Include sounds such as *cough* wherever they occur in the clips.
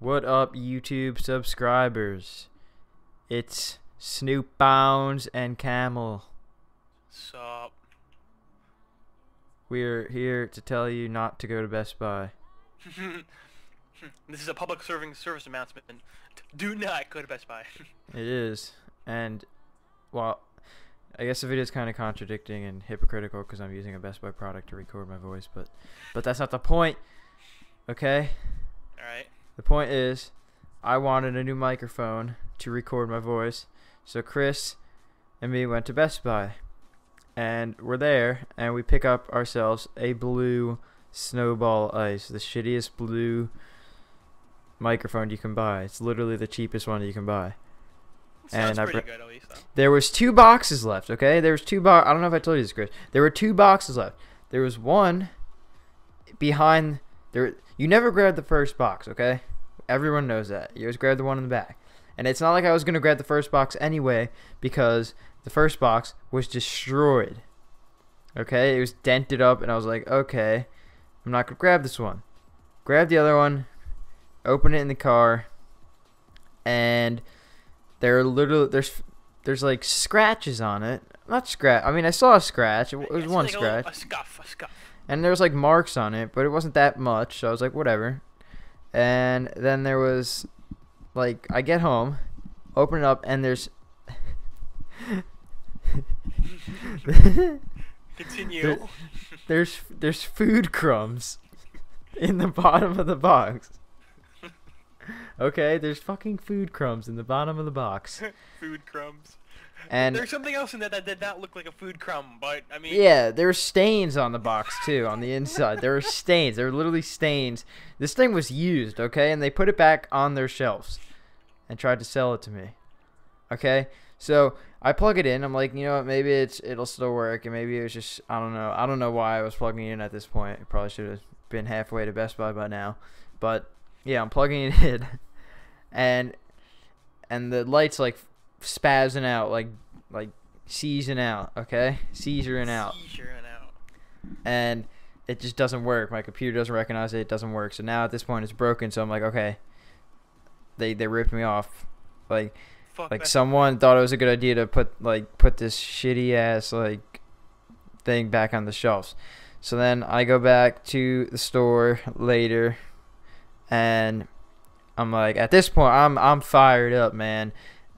What up, YouTube subscribers? It's Snoopbones and Camel. Sup? We're here to tell you not to go to Best Buy. *laughs* this is a public serving service announcement. And do not go to Best Buy. *laughs* It is, and well, I guess the video is kind of contradicting and hypocritical because I'm using a Best Buy product to record my voice, but but that's not the point. Okay. Alright. The point is, I wanted a new microphone to record my voice, so Chris and me went to Best Buy, and we're there, and we pick up ourselves a blue Snowball Ice, the shittiest blue microphone you can buy. It's literally the cheapest one you can buy. Sounds And I good at least. There was two boxes left. Okay, there was two bo- I don't know if I told you this, Chris. There were two boxes left. There was one behind there. You never grabbed the first box. Okay, everyone knows that. You always grab the one in the back. And it's not like I was gonna grab the first box anyway because the first box was destroyed. Okay, it was dented up, and I was like, okay, I'm not gonna grab this one. Grab the other one, open it in the car, and there are literally there's there's like scratches on it. Not scratch. I mean, I saw a scratch. It, was It's one like a scratch, A scuff, a scuff. and there was like marks on it, but it wasn't that much. So I was like, whatever. And then there was like I get home, open it up, and there's *laughs* Continue. there's there's food crumbs in the bottom of the box. *laughs* Okay, there's fucking food crumbs in the bottom of the box. food crumbs. And There's something else in there that did not look like a food crumb, but I mean. Yeah, there were stains on the box too, on the inside. There were stains. There were literally stains. This thing was used, okay, and they put it back on their shelves and tried to sell it to me. Okay? So I plug it in. I'm like, you know what, maybe it's it'll still work and maybe it was just I don't know. I don't know why I was plugging it in at this point. It probably should have been halfway to Best Buy by now. But yeah, I'm plugging it in *laughs* and and the lights like spazzing out like like seizing out, okay? Seizuring out Seizure and out. and it just doesn't work. My computer doesn't recognize it. It doesn't work. So now at this point it's broken. So I'm like, okay, they they ripped me off. Like Fuck like someone thought it was a good idea to put like put this shitty ass like thing back on the shelves. So then I go back to the store later, and I'm like, at this point I'm I'm fired up, man.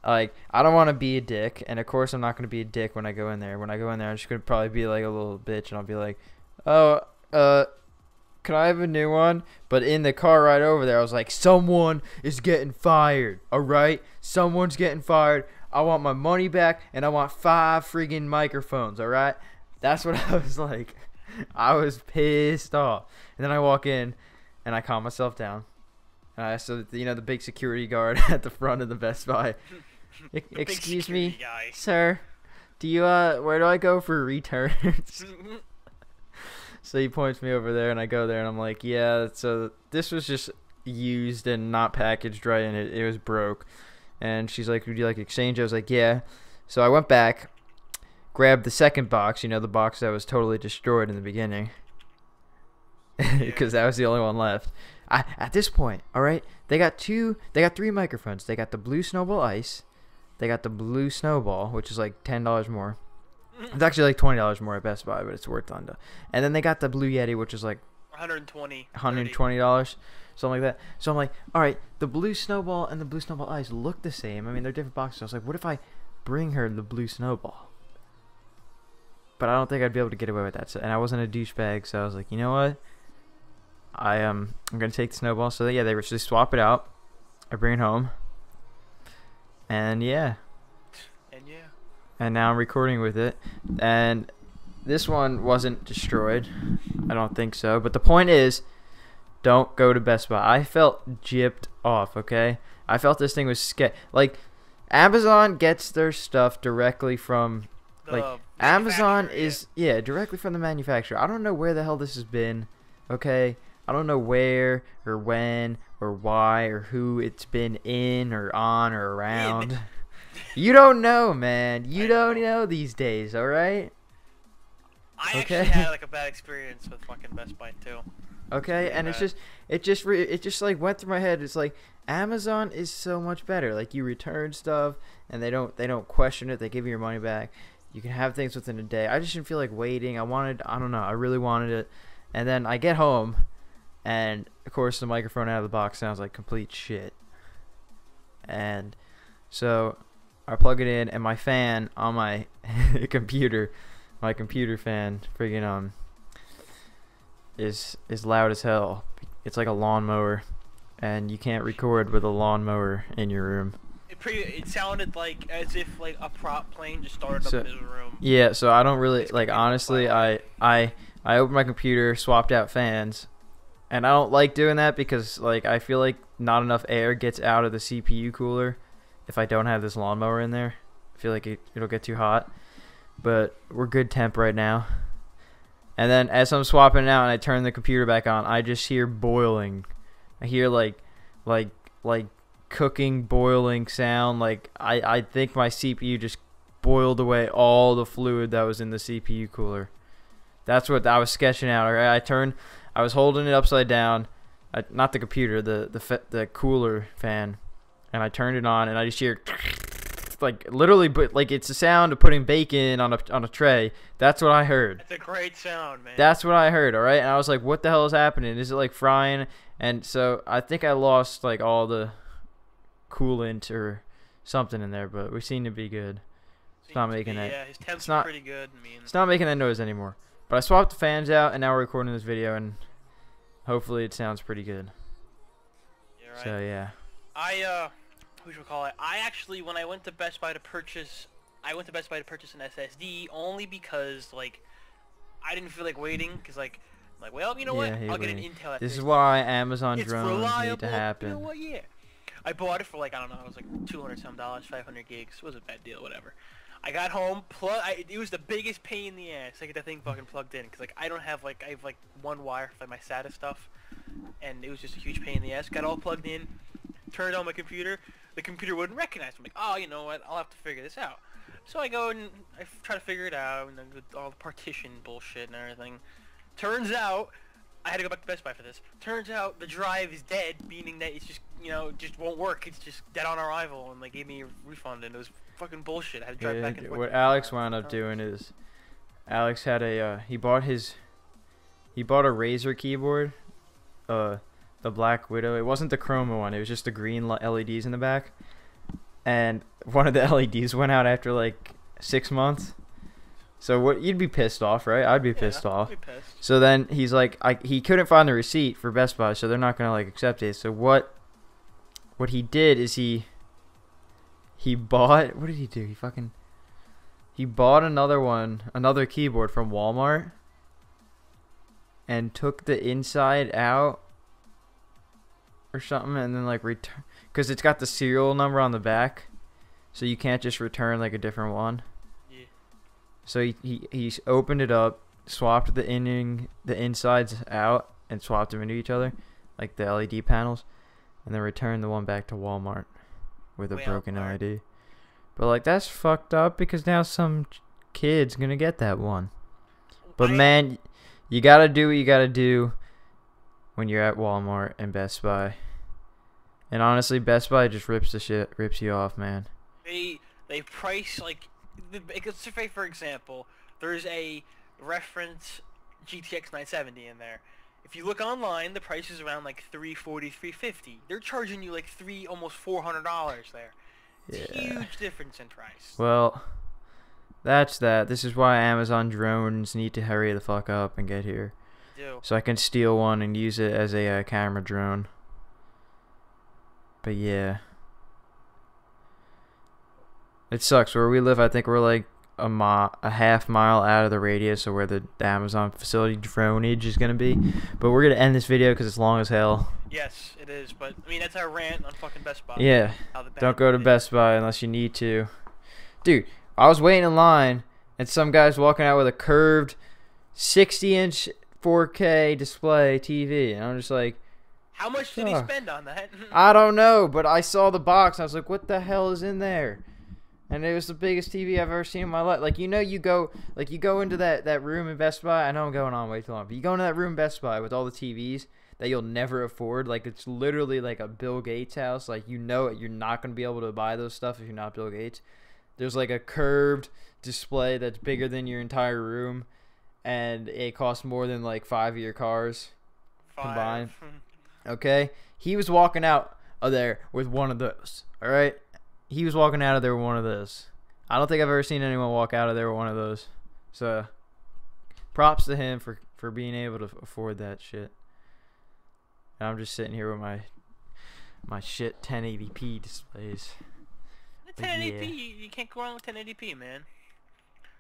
Like I don't want to be a dick, and of course I'm not gonna be a dick when I go in there. When I go in there, I'm just gonna probably be like a little bitch, and I'll be like, oh, uh. Can I have a new one? But in the car right over there, I was like, someone is getting fired. All right, someone's getting fired. I want my money back, and I want five friggin' microphones. All right, that's what *laughs* I was like. I was pissed off. And then I walk in, and I calm myself down. And I so you know the big security guard *laughs* at the front of the Best Buy. *laughs* "E- The big Excuse me, guy. sir. Do you uh, where do I go for returns? *laughs* So he points me over there, and I go there, and I'm like, yeah. So this was just used and not packaged right, and it, it was broke. And she's like, would you like to exchange? I was like, yeah. So I went back, grabbed the second box. You know, the box that was totally destroyed in the beginning, *laughs* because that was the only one left. I, at this point, all right, they got two, they got three microphones. They got the blue snowball ice, they got the blue snowball, which is like ten dollars more. It's actually like twenty dollars more at Best Buy, but it's worth on. And then they got the Blue Yeti, which is like 120. hundred and twenty dollars, something like that. So I'm like, all right, the Blue Snowball and the Blue Snowball Ice look the same. I mean, they're different boxes. I was like, what if I bring her the Blue Snowball? But I don't think I'd be able to get away with that. So, and I wasn't a douchebag, so I was like, you know what? I um, I'm gonna take the Snowball. So yeah, they were just swap it out. I bring it home. And yeah, And yeah. and now I'm recording with it. And this one wasn't destroyed. I don't think so. But the point is, don't go to Best Buy. I felt gypped off, okay? I felt this thing was sca- like Amazon gets their stuff directly from like The Amazon manufacturer, yeah. is yeah, directly from the manufacturer. I don't know where the hell this has been, okay? I don't know where or when or why or who it's been in or on or around. You don't know, man. You I don't know. know these days, all right? I Okay. actually had like a bad experience with fucking Best Buy too. Okay, really and it's just it just re- it just like went through my head. It's like Amazon is so much better. Like you return stuff and they don't they don't question it. They give you your money back. You can have things within a day. I just didn't feel like waiting. I wanted I don't know. I really wanted it. And then I get home and of course the microphone out of the box sounds like complete shit. And so I plug it in and my fan on my *laughs* computer, my computer fan friggin' um is is loud as hell. It's like a lawnmower and you can't record with a lawnmower in your room. It pretty. It sounded like as if like a prop plane just started So- up in his room. Yeah, so I don't really It's like honestly. I I I opened my computer, swapped out fans, and I don't like doing that because like I feel like not enough air gets out of the CPU cooler if I don't have this lawnmower in there. I feel like it, it'll get too hot. But we're good temp right now. And then as I'm swapping it out and I turn the computer back on, I just hear boiling. I hear like like like cooking boiling sound like I I think my CPU just boiled away all the fluid that was in the CPU cooler. That's what I was sketching out. Alright, I turned, I was holding it upside down, I, not the computer, the the the cooler fan, and I turned it on, and I just hear *laughs* like literally, but like it's the sound of putting bacon on a on a tray. That's what I heard. That's a great sound, man. That's what I heard. All right, and I was like, "What the hell is happening? Is it like frying?" And so I think I lost like all the coolant or something in there, but we seem to be good. Seems not making be, that- Yeah, his temp's not- pretty good. I mean, It's not making that noise anymore. But I swapped the fans out, and now we're recording this video, and hopefully it sounds pretty good. you're right. So yeah, I uh, who should we call it? I actually, when I went to Best Buy to purchase, I went to Best Buy to purchase an SSD only because like, I didn't feel like waiting because like, I'm like well, you know Yeah, what? I'll get an waiting. Intel. this is why Amazon it's drones reliable. need to happen. You know what? Yeah. I bought it for like I don't know, it was like 200 some dollars, 500 gigs. It was a bad deal, whatever. I got home, plug. I, it was the biggest pain in the ass to get that thing fucking plugged in, cause like I don't have like I have like one wire for my SATA stuff, and it was just a huge pain in the ass. Got all plugged in, turned on my computer. The computer wouldn't recognize. me. I'm like, oh, you know what? I'll have to figure this out. So I go and I try to figure it out, and then all the partition bullshit and everything. Turns out I had to go back to Best Buy for this. Turns out the drive is dead, meaning that it's just you know just won't work. It's just dead on arrival, and they gave me a refund, and it was fucking bullshit. I had to drive Yeah, back and forth. what Alex wound up doing is, Alex had a uh, he bought his, he bought a Razer keyboard, uh, the Black Widow. It wasn't the chroma one. It was just the green LEDs in the back, and one of the *laughs* LEDs went out after like six months. So what you'd be pissed off, right? I'd be Yeah, pissed off. be pissed. So then he's like, I, he couldn't find the receipt for Best Buy, so they're not gonna like accept it. So what? What he did is he. He bought. What did he do? He fucking. He bought another one, another keyboard from Walmart. And took the inside out. Or something, and then like return, because it's got the serial number on the back, so you can't just return like a different one. Yeah. So he, he he opened it up, swapped the inning the insides out, and swapped them into each other, like the LED panels, and then returned the one back to Walmart with a broken ID. But like that's fucked up because now some kid's gonna get that one. But I- man, you gotta do what you gotta do when you're at Walmart and Best Buy. And honestly, Best Buy just rips the shit, rips you off, man. they they price like the- because say for example there's a reference GTX 970 in there if you look online the price is around like 340 350 they're charging you like three almost 400 dollars there Yeah. huge difference in price Well, that's that. This is why Amazon drones need to hurry the fuck up and get here. do So I can steal one and use it as a uh, camera drone. But yeah. It sucks. Where we live, I think we're like a a half mile out of the radius of where the Amazon facility dronage is going to be. But we're going to end this video because it's long as hell. yes it is but I mean that's our rant on fucking Best Buy Yeah. the Don't go to. Best Buy unless you need to. Dude, I was waiting in line and some guy's walking out with a curved 60 inch 4K display TV. And I'm just like, how much did he spend on that *laughs* I don't know, but I saw the box. And I was like, what the hell is in there? And it was the biggest TV I've ever seen in my life. Like you know, you go like you go into that that room in Best Buy. I know I'm going on way too long, but you go into that room Best Buy with all the TVs that you'll never afford. Like it's literally like a Bill Gates house. Like you know it, you're not gonna be able to buy those stuff if you're not Bill Gates. There's like a curved display that's bigger than your entire room, and it costs more than like five of your cars. Five. Combined. Okay, he was walking out of there with one of those. All right, he was walking out of there with one of those. I don't think I've ever seen anyone walk out of there with one of those. So, props to him for for being able to afford that shit. And I'm just sitting here with my my shit 1080p displays. But 1080p, yeah. you, can't go wrong with 1080p, man.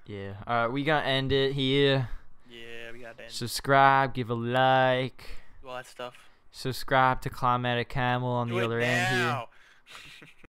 Yeah. All right, we gonna end it here. Yeah, we got that. Subscribe, give a like. All that stuff. Subscribe to Climatic Camel on Do the other end here. now. *laughs*